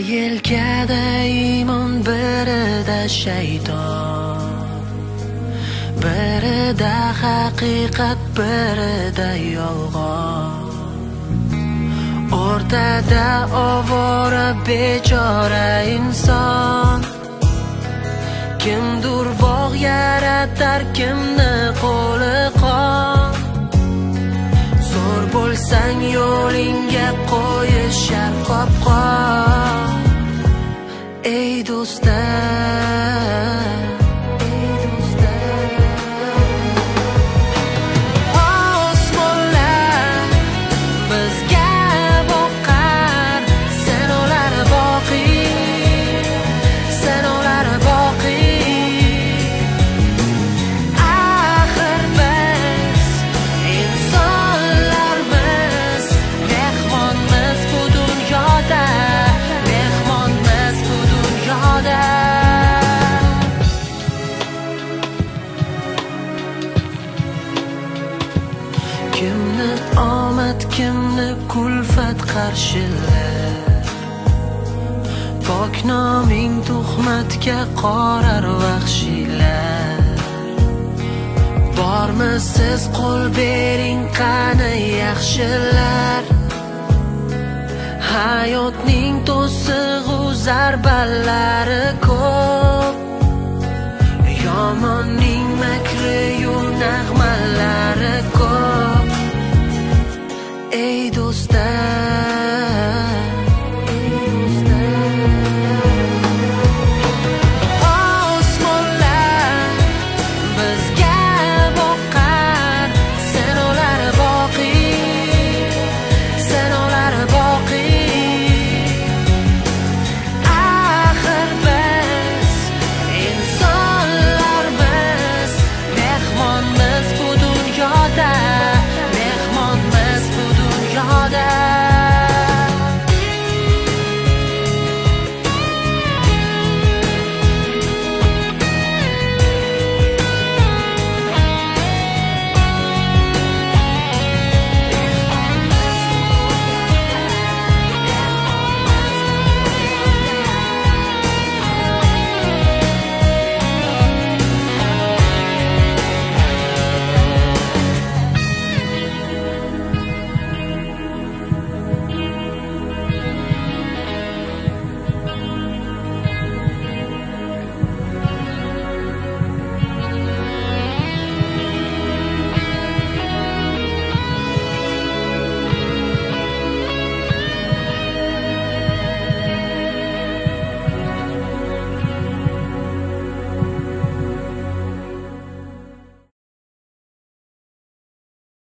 bir yelkada iymon birida shayton birida haqiqat birida yolg'on o'rtada ovora bechora inson kimdir bog' yaratar kimni qo'li qon zo'r bo'lsang yo'lingga qo'yishar gostar. Kimni omad kimni kulfat qarshilar? Pok noming tuhmatga qorar vahshiylar bormi siz qo'l bering qani yaxshilar? Hayotning to'sig'u zarbalari ko'p.